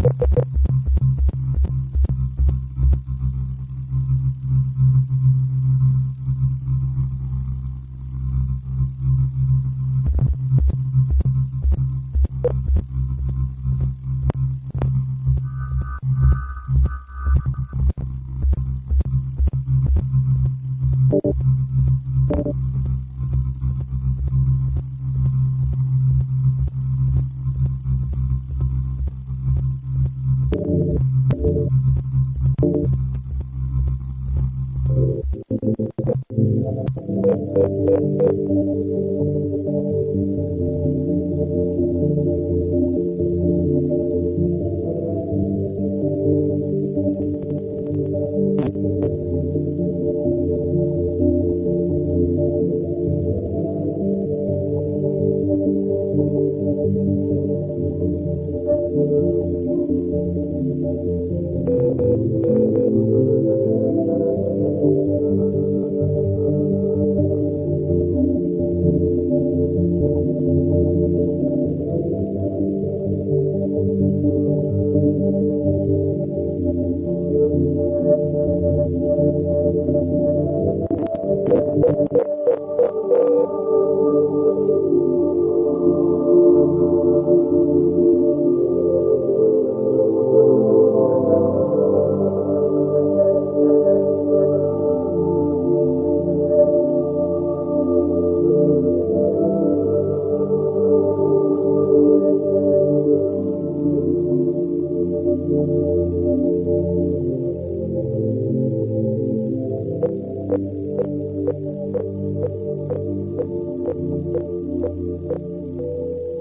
Gracias. Thank you. Thank you.